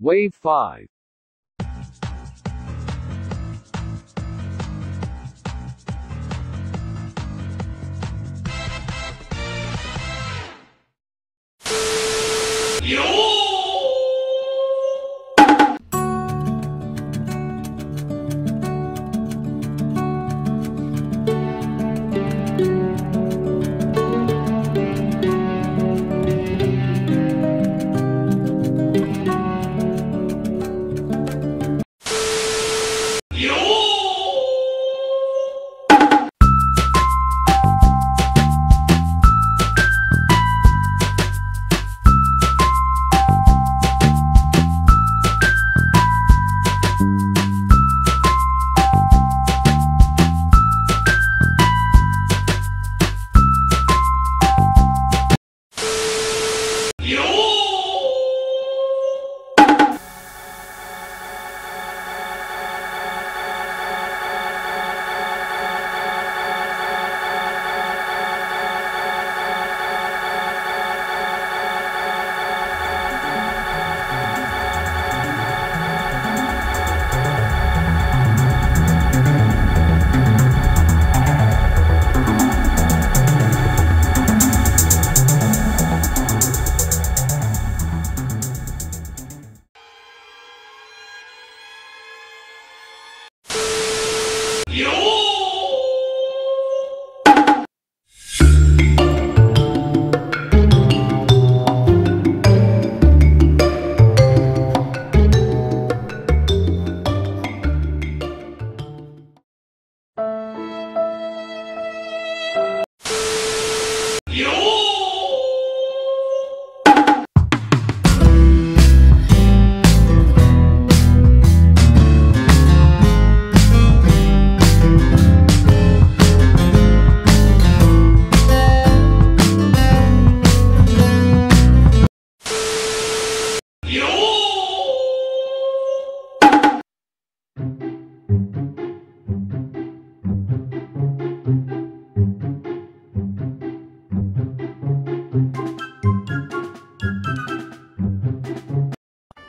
Wave 5.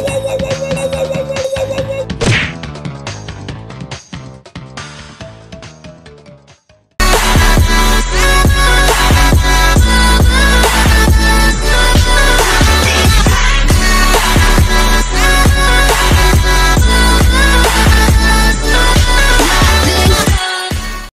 yeah, yeah, yeah.